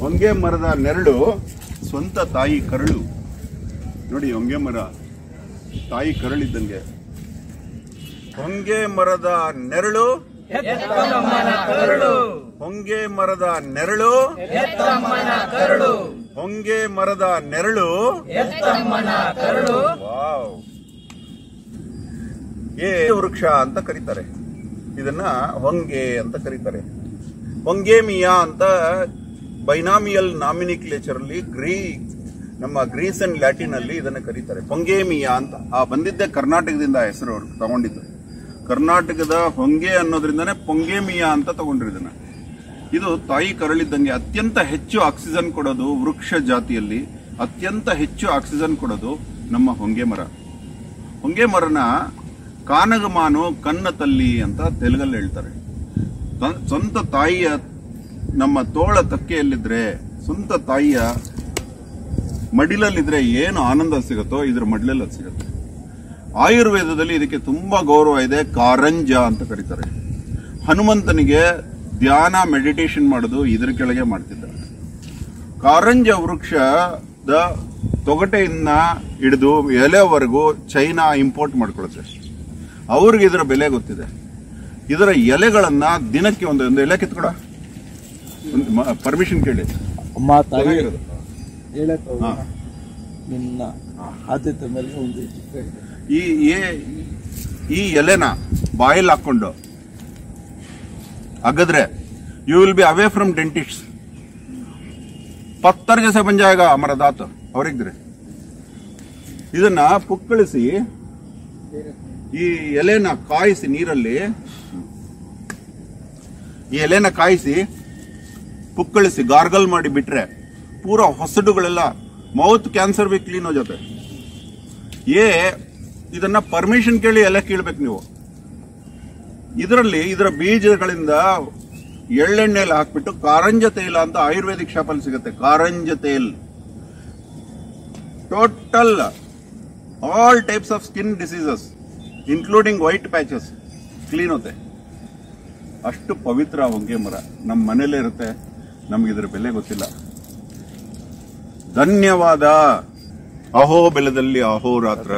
ಹೊಂಗೆ ಮರದ ನೆರಳು ಸ್ವಂತ ತಾಯಿ ಕರಳು. ನೋಡಿ ಹೊಂಗೆ ಮರ ತಾಯಿ ಕರಳಿದ್ದಂಗೆ. ಹೊಂಗೆ ಮರದ ನೆರಳು ಹೊಂಗೆ ಮರದ ನೆರಳು ಹೊಂಗೆ ಮರದ ನೆರಳು. ವಾವ್. ಏ ವೃಕ್ಷ ಅಂತ ಕರೀತಾರೆ. ಇದನ್ನ ಹೊಂಗೆ ಅಂತ ಕರೀತಾರೆ. ಹೊಂಗೇಮಿಯಾ ಅಂತ ಬೈನಾಮಿಯಲ್ ನಾಮಿನಿಕ್ಲೇಚರ್ ಅಲ್ಲಿ ಗ್ರೀ ನಮ್ಮ ಗ್ರೀಸ್ ಅಂಡ್ ಲ್ಯಾಟಿನ್ ಅಲ್ಲಿ ಇದನ್ನ ಕರೀತಾರೆ. ಹೊಂಗೇಮಿಯಾ ಅಂತ. ಆ ಬಂದಿದ್ದೆ ಕರ್ನಾಟಕದಿಂದ ಹೆಸರು ಅವರು ತಗೊಂಡಿದ್ದು. ಕರ್ನಾಟಕದ ಹೊಂಗೆ ಅನ್ನೋದ್ರಿಂದನೇ ಪೊಂಗೇಮಿಯಾ ಅಂತ ತಗೊಂಡ್ರು ಇದನ್ನ. ಇದು ತಾಯಿ ಕರಳಿದ್ದಂಗೆ ಅತ್ಯಂತ ಹೆಚ್ಚು ಆಕ್ಸಿಜನ್ ಕೊಡೋದು ವೃಕ್ಷ ಜಾತಿಯಲ್ಲಿ. ಅತ್ಯಂತ ಹೆಚ್ಚು ಆಕ್ಸಿಜನ್ ಕೊಡೋದು ನಮ್ಮ ಹೊಂಗೆ ಮರ. ಹೊಂಗೆ ಮರನ ಕಾನಗಮಾನು ಕನ್ನ ತಲ್ಲಿ ಅಂತ ತೆಲುಗಲ್ಲಿ ಹೇಳ್ತಾರೆ. ಸ್ವಂತ ತಾಯಿಯ ನಮ್ಮ ತೋಳ ತಕ್ಕೆಯಲ್ಲಿದ್ರೆ, ಸ್ವಂತ ತಾಯಿಯ ಮಡಿಲಲ್ಲಿದ್ರೆ ಏನು ಆನಂದ ಸಿಗುತ್ತೋ ಇದ್ರ ಮಡಿಲಲ್ಲಿ ಅದು ಸಿಗುತ್ತೆ. ಆಯುರ್ವೇದದಲ್ಲಿ ಇದಕ್ಕೆ ತುಂಬಾ ಗೌರವ ಇದೆ, ಕಾರಂಜ ಅಂತ ಕರೀತಾರೆ. ಹನುಮಂತನಿಗೆ ಧ್ಯಾನ, ಮೆಡಿಟೇಷನ್ ಮಾಡೋದು ಇದ್ರ ಕೆಳಗೆ ಮಾಡ್ತಿದ್ದಾರೆ. ಕಾರಂಜ ವೃಕ್ಷದ ತೊಗಟೆಯಿಂದ ಹಿಡಿದು ಎಲೆವರೆಗೂ ಚೈನಾ ಇಂಪೋರ್ಟ್ ಮಾಡ್ಕೊಳುತ್ತೆ. ಅವ್ರಿಗೆ ಇದರ ಬೆಲೆ ಗೊತ್ತಿದೆ. ಇದರ ಎಲೆಗಳನ್ನ ದಿನಕ್ಕೆ ಒಂದು ಒಂದು ಎಲೆ ಕಿತ್ಕೊಡ. ಪರ್ಮಿಷನ್ ಕೇಳಿ. ನಿನ್ನ ಆದ್ಯತೆ ಮೇಲೆ ಒಂದು ಈ ಈ ಎಲೆನ ಬಾಯಲ್ಲಿ ಹಾಕೊಂಡು ಅಗದ್ರೆ you will be away from dentist ಪತ್ತರ ಜಸ ಬಂಜಾಗ ಅಮರ ದಾತು ಅವ್ರಿಗ್ರಿ ಅವ್ರಿದ್ರೆ ಇದನ್ನ ಪುಕ್ಕಳಿಸಿ ಈ ಎಲೆನ ಕಾಯಿಸಿ ನೀರಲ್ಲಿ, ಈ ಎಲೆನ ಕಾಯಿಸಿ ಪುಕ್ಕಳಿಸಿ, ಗಾರ್ಗಲ್ ಮಾಡಿ ಬಿಟ್ರೆ ಪೂರ ಹೊಸಡುಗಳೆಲ್ಲ ಮೌತ್ ಕ್ಯಾನ್ಸರ್ ಬಿ ಕ್ಲೀನ್ ಜೊತೆ ಏ, ಇದನ್ನ ಪರ್ಮಿಷನ್ ಕೇಳಿ ಎಲೆ ಕೇಳ್ಬೇಕು ನೀವು. ಇದರಲ್ಲಿ, ಇದರ ಬೀಜಗಳಿಂದ ಎಳ್ಳೆಣ್ಣೆಯಲ್ಲಿ ಹಾಕ್ಬಿಟ್ಟು ಕಾರಂಜ ತೈಲ ಅಂತ ಆಯುರ್ವೇದಿಕ್ ಶಾಪಲ್ಲಿ ಸಿಗುತ್ತೆ, ಕಾರಂಜ ತೈಲ್. Total all types of skin diseases including white patches clean ಹೋತೆ ಅಷ್ಟು ಪವಿತ್ರ ಹೊಂಗೆ ಮರ. ನಮ್ಮ ಮನೇಲೇ ಇರುತ್ತೆ. ನಮ್ಗೆ ಇದ್ರ ಬೆಲೆ ಗೊತ್ತಿಲ್ಲ. ಧನ್ಯವಾದ. ಅಹೋ, ಬೆಲದಲ್ಲಿ ಅಹೋರಾತ್ರ.